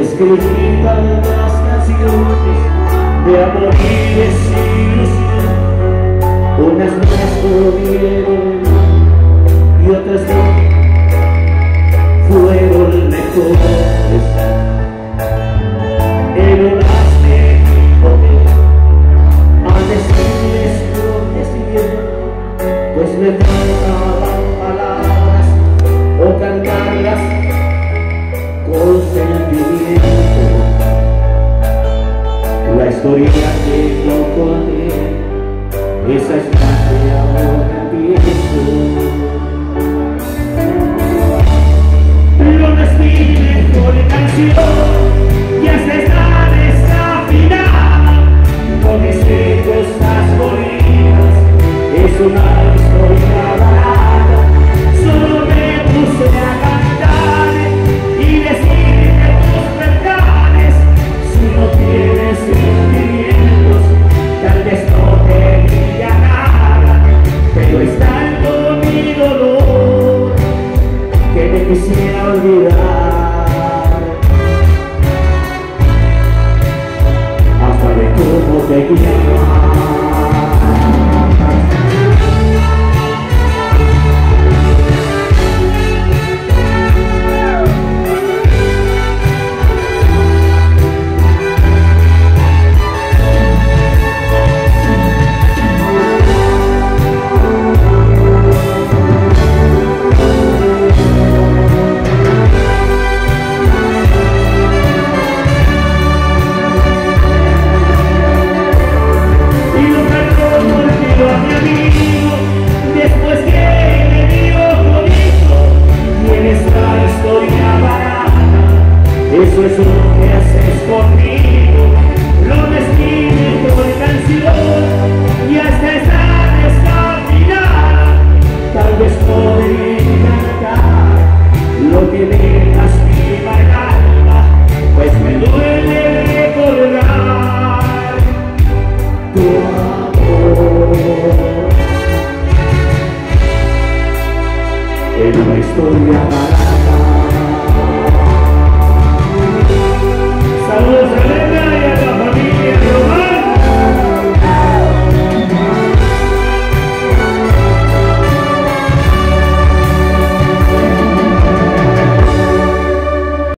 escribí tantas canciones de amor y desilusión. Unas me estuvieron y otras no fueron mejores. Unas me equivoqué, a decirles lo que siguió, pues me faltaban palabras o cantarlas con sentimiento. Historia que yo conté, esa es que ahora empiezo. Lo no es mi mejor canción, y hasta está desafinada, con estrellas bonitas, es una que me quisiera olvidar eso es lo que haces conmigo lo mezquino con canción y hasta esta desafinada tal vez podría cantar lo que me lastima el alma pues me duele recordar tu amor. En una historia